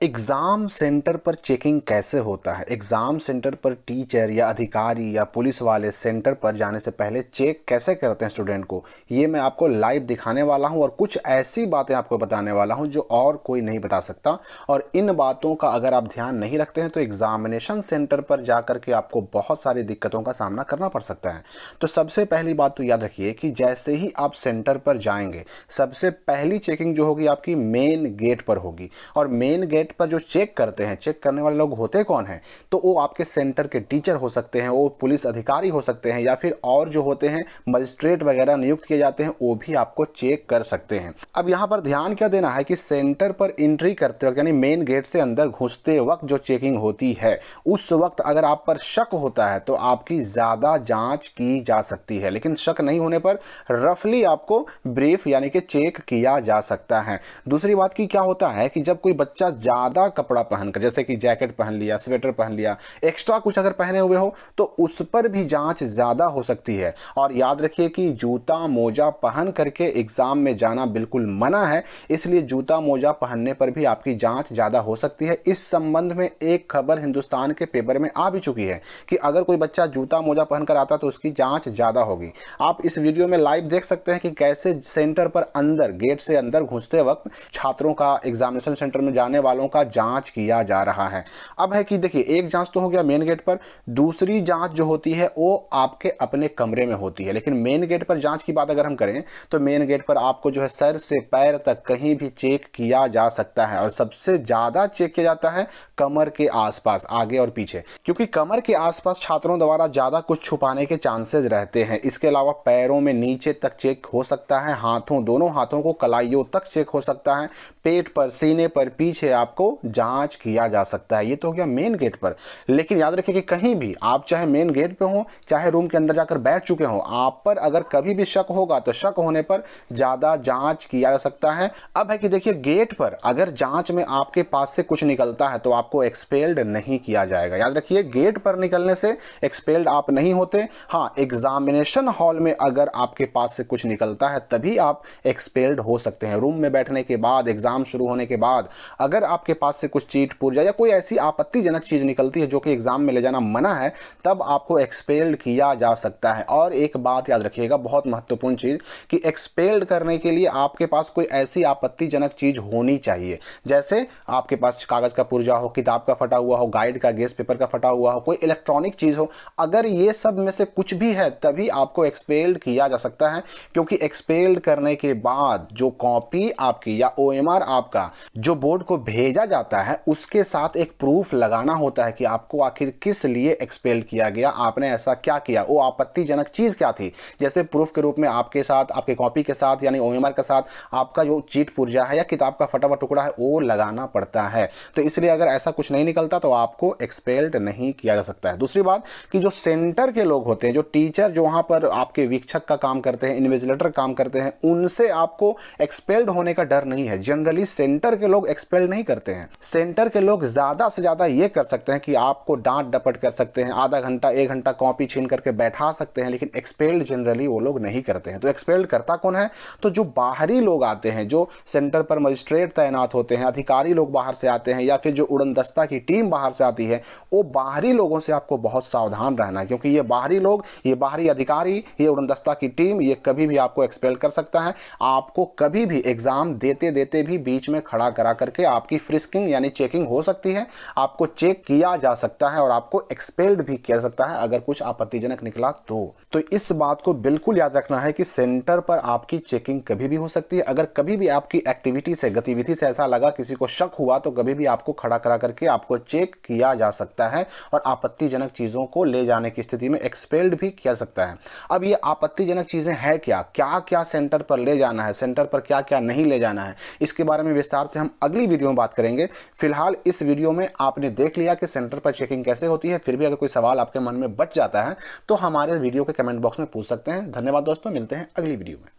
Exam centre पर checking कैसे होता है? एग्ज़ाम सेंटर पर टीचर या अधिकारी या पुलिस वाले सेंटर पर जाने से पहले चेक कैसे करते हैं स्टूडेंट को? ये मैं आपको लाइव दिखाने वाला हूँ और कुछ ऐसी बातें आपको बताने वाला हूँ जो और कोई नहीं बता सकता। और इन बातों का अगर आप ध्यान नहीं रखते हैं तो एग्ज़ामिनेशन सेंटर पर जा कर के आपको बहुत सारी दिक्कतों का सामना करना पड़ सकता है। तो सबसे पहली बात तो याद रखिए कि जैसे ही आप सेंटर पर जाएँगे, सबसे पहली चेकिंग जो होगी आपकी मेन गेट पर होगी। और मेन गेट गेट पर जो चेक करते हैं चेक करने वाले लोग होते कौन हैं? तो वो आपके सेंटर के टीचर हो सकते हैं, वो पुलिस अधिकारी हो सकते हैं, या फिर और जो होते हैं मजिस्ट्रेट वगैरह नियुक्त किए जाते हैं, वो भी आपको चेक कर सकते हैं। अब यहाँ पर ध्यान क्या देना है कि सेंटर पर एंट्री करते वक्त, यानी मेन गेट से अंदर घुसते वक्त जो चेकिंग होती है, उस वक्त अगर आप पर शक होता है तो आपकी ज़्यादा जाँच की जा सकती है। लेकिन शक नहीं होने पर रफली आपको ब्रीफ यानी कि चेक किया जा सकता है। दूसरी बात की क्या होता है कि जब कोई बच्चा ज़्यादा कपड़ा पहनकर जैसे कि जैकेट पहन लिया, स्वेटर पहन लिया एक्स्ट्रा कुछ अगर पहने हुए हो तो उस पर भी जाँच ज़्यादा हो सकती है। और याद रखिए कि जूता मोजा पहन करके एग्ज़ाम में जाना बिल्कुल मना है, इसलिए जूता मोजा पहनने पर भी आपकी जाँच ज़्यादा हो सकती है। इस संबंध में एक खबर हिंदुस्तान के पेपर में आ भी चुकी है कि अगर कोई बच्चा जूता मोजा पहनकर आता तो उसकी जाँच ज़्यादा होगी। आप इस वीडियो में लाइव देख सकते हैं कि कैसे सेंटर पर अंदर, गेट से अंदर घुसते वक्त छात्रों का एग्जामिनेशन सेंटर में जाने वालों का जाँच किया जा रहा है। अब है कि देखिए, एक जाँच तो हो गया मेन गेट पर, दूसरी जाँच जो होती है, वो आपके अपने कमरे में होती है। लेकिन मेन गेट पर जाँच की बात अगर हम करें तो मेन गेट पर आपको जो है सर से पैर तक कहीं भी चेक किया जा सकता है और सबसे ज़्यादा चेक किया जाता है कमर के आसपास, आगे और पीछे। क्योंकि कमर के आसपास छात्रों द्वारा ज़्यादा कुछ छुपाने के चांसेस रहते हैं। इसके अलावा पैरों में नीचे तक चेक हो सकता है, हाथों, दोनों हाथों को कलाइयों तक चेक हो सकता है, पेट पर, सीने पर, पीछे आपको जाँच किया जा सकता है। ये तो हो गया मेन गेट पर। लेकिन याद रखिए कि कहीं भी आप चाहे मेन गेट पे हो, चाहे रूम के अंदर जाकर बैठ चुके हो, आप पर अगर कभी भी शक होगा तो शक होने पर ज़्यादा जाँच किया जा सकता है। अब है कि देखिए गेट पर अगर जाँच में आपके पास से कुछ निकलता है तो आपको एक्सपेल्ड नहीं किया जाएगा। याद रखिए गेट पर निकलने से एक्सपेल्ड आप नहीं होते। हाँ एग्जामिनेशन हॉल में अगर आपके पास से कुछ निकलता है, तभी आप एक्सपेल्ड हो सकते हैं। रूम में बैठने के बाद एग्ज़ाम शुरू होने के बाद, अगर आपके पास से कुछ चीट पुर्जा या कोई ऐसी आपत्तिजनक चीज़ निकलती है जो कि एग्ज़ाम में ले जाना मना है, तब आपको एक्सपेल्ड किया जा सकता है। और एक बात याद रखिएगा, बहुत महत्वपूर्ण चीज़ कि एक्सपेल्ड करने के लिए आपके पास कोई ऐसी आपत्तिजनक चीज़ होनी चाहिए। जैसे आपके पास कागज़ का पुर्जा हो, किताब का फटा हुआ हो गाइड का गेस्ट पेपर का फटा हुआ हो, कोई इलेक्ट्रॉनिक चीज़ हो, अगर ये सब में से कुछ भी है, तभी आपको एक्सपेल्ड किया जा सकता है। क्योंकि एक्सपेल्ड करने के बाद जो कॉपी आपकी या ओ आपका, जो बोर्ड को भेजा जाता है, उसके साथ एक प्रूफ लगाना होता है कि आपको आखिर किस लिए एक्सपेल्ड किया गया, आपने ऐसा क्या किया, वो आपत्तिजनक चीज़ क्या थी? जैसे प्रूफ के रूप में आपके साथ, आपके कॉपी के साथ, यानी ओ के साथ आपका जो चीट पुर्जा है या किताब का फटाफट टुकड़ा है, वो लगाना पड़ता है। तो इसलिए अगर ऐसा कुछ नहीं निकलता तो आपको एक्सपेल्ड नहीं किया जा सकता है। दूसरी बात कि जो सेंटर के लोग होते हैं, जो टीचर जो वहाँ पर आपके वीक्षक का काम करते हैं इन्विजिलेटर काम करते हैं, उनसे आपको एक्सपेल्ड होने का डर नहीं है। जनरली सेंटर के लोग एक्सपेल्ड नहीं करते। हैं। सेंटर के लोग ज़्यादा से ज़्यादा ये कर सकते हैं कि आपको डांट डपट कर सकते हैं, आधा घंटा, एक घंटा कॉपी छीन करके बैठा सकते हैं, लेकिन एक्सपेल्ड जनरली वो लोग नहीं करते हैं। तो एक्सपेल्ड करता कौन है? तो जो बाहरी लोग आते हैं, जो सेंटर पर मजिस्ट्रेट तैनात होते हैं, अधिकारी लोग बाहर से आते हैं, या फिर जो उड़न दस्ता की टीम बाहर से आती है, वो बाहरी लोगों से आपको बहुत सावधान रहना है, क्योंकि ये बाहरी लोग, ये बाहरी अधिकारी, ये उड़न दस्ता की टीम, ये कभी भी आपको एक्सपेल कर सकता है। आपको कभी भी एग्ज़ाम देते देते भी बीच में खड़ा करा करके आपकी फ्रिस्किंग यानी चेकिंग हो सकती है। आपको चेक किया जा सकता है और आपको एक्सपेल्ड भी किया सकता है अगर कुछ आपत्तिजनक निकला तो। तो इस बात को बिल्कुल याद रखना है कि सेंटर पर आपकी चेकिंग कभी भी हो सकती है। अगर कभी भी आपकी एक्टिविटी से, गतिविधि से ऐसा लगा, किसी को शक हुआ तो कभी भी आपको खड़ा करा करके आपको चेक किया जा सकता है और आपत्तिजनक चीज़ों को ले जाने की स्थिति में एक्सपेल्ड भी किया सकता है। अब ये आपत्तिजनक चीज़ें हैं क्या? क्या क्या सेंटर पर ले जाना है? सेंटर पर क्या क्या नहीं ले जाना है? इसके बारे में विस्तार से हम अगली वीडियो में बात करेंगे। फ़िलहाल इस वीडियो में आपने देख लिया कि सेंटर पर चेकिंग कैसे होती है। फिर भी अगर कोई सवाल आपके मन में बच जाता है तो हमारे वीडियो के कमेंट बॉक्स में पूछ सकते हैं। धन्यवाद दोस्तों, मिलते हैं अगली वीडियो में।